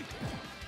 Ready?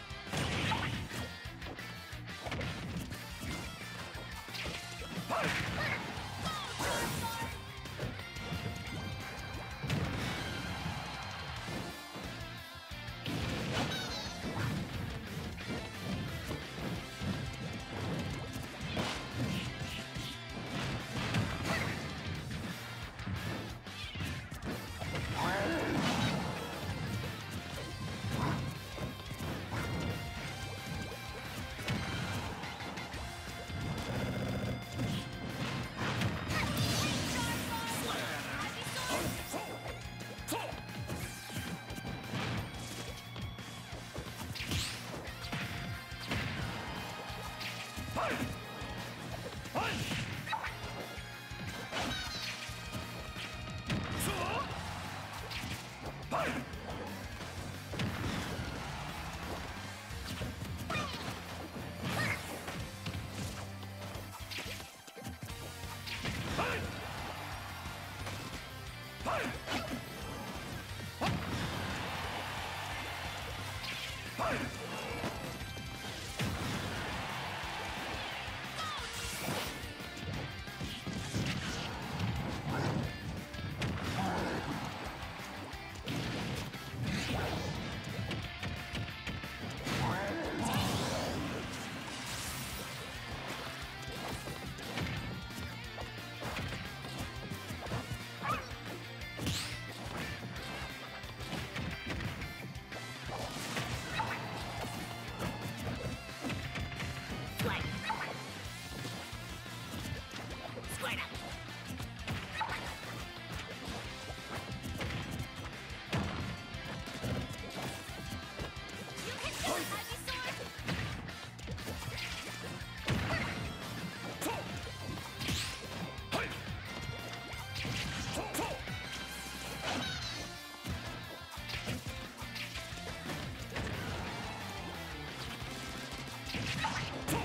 Take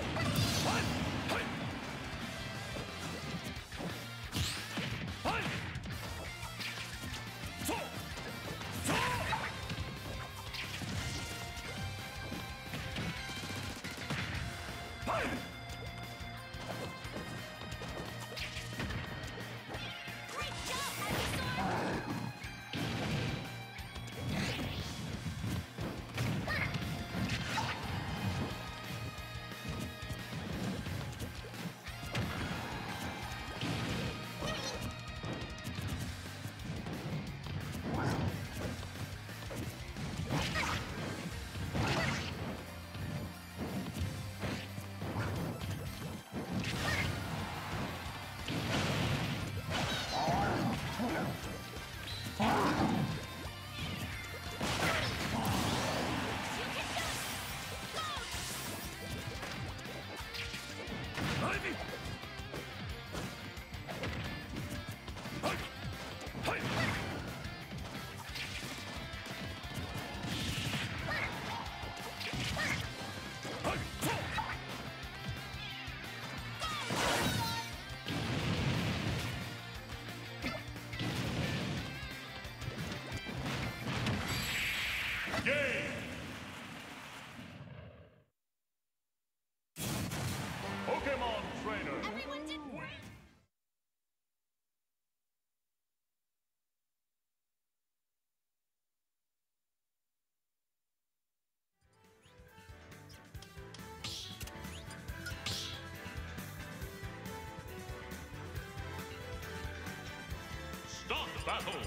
battle.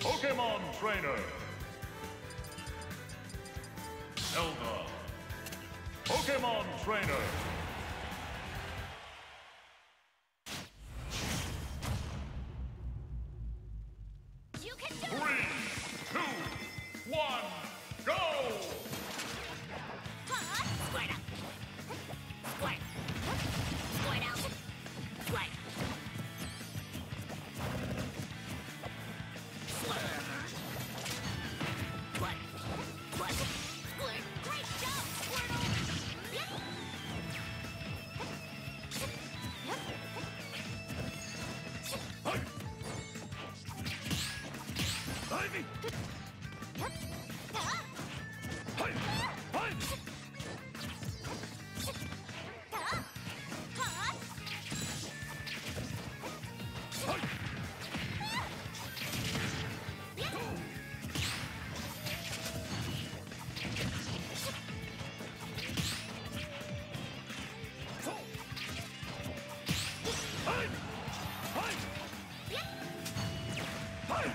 Pokemon Trainer. Zelda. Pokemon Trainer.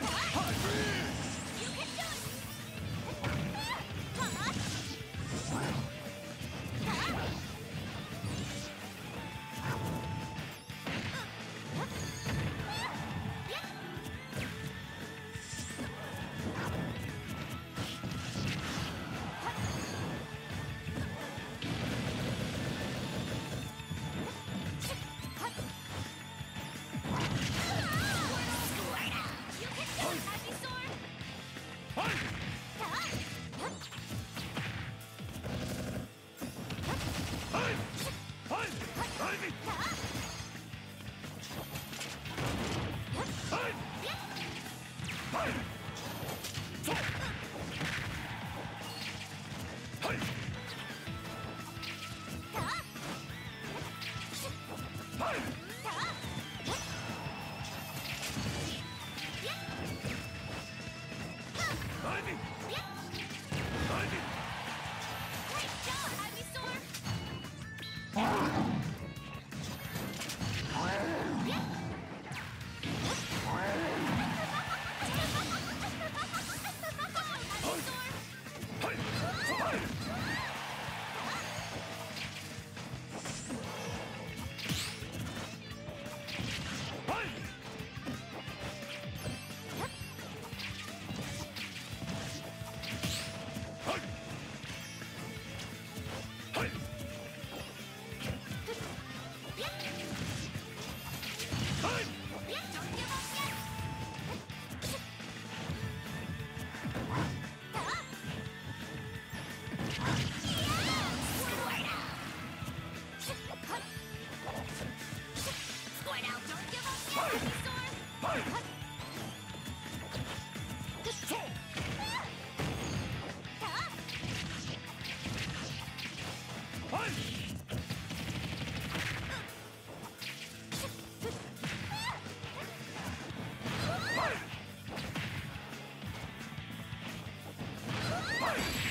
Huh? Fight!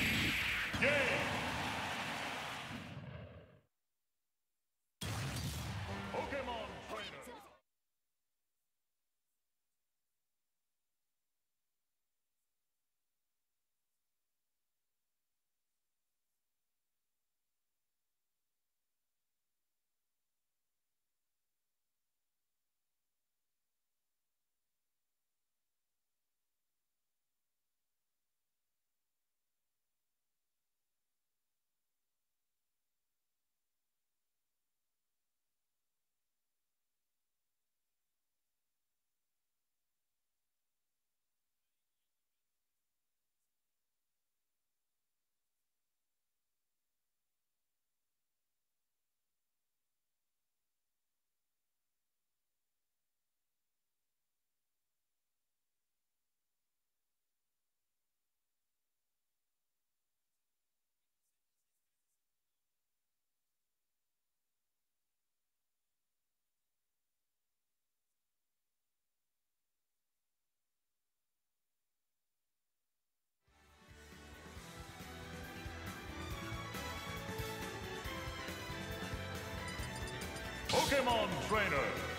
Pokemon Trainer.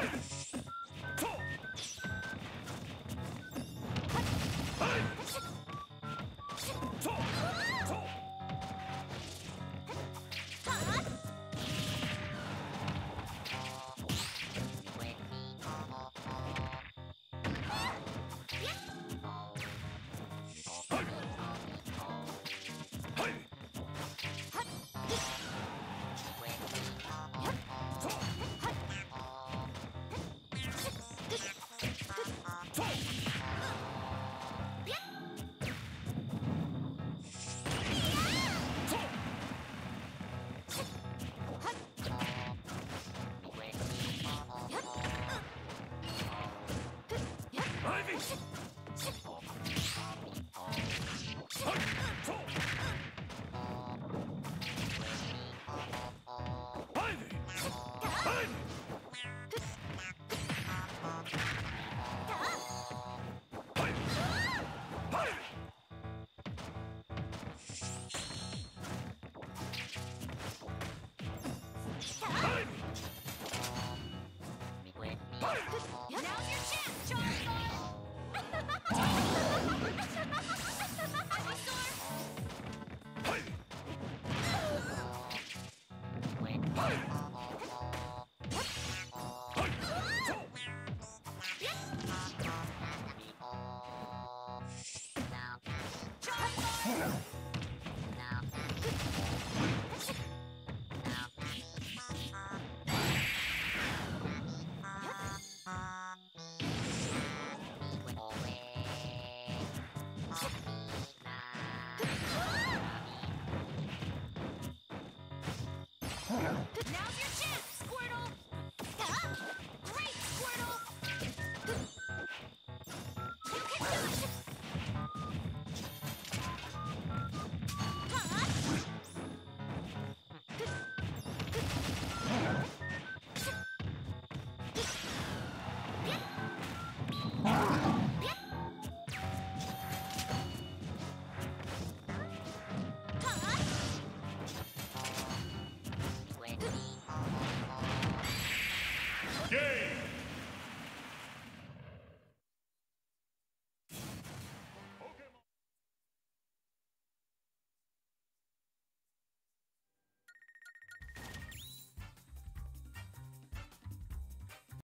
Yes!